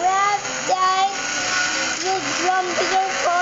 rap guy, the drum bigger for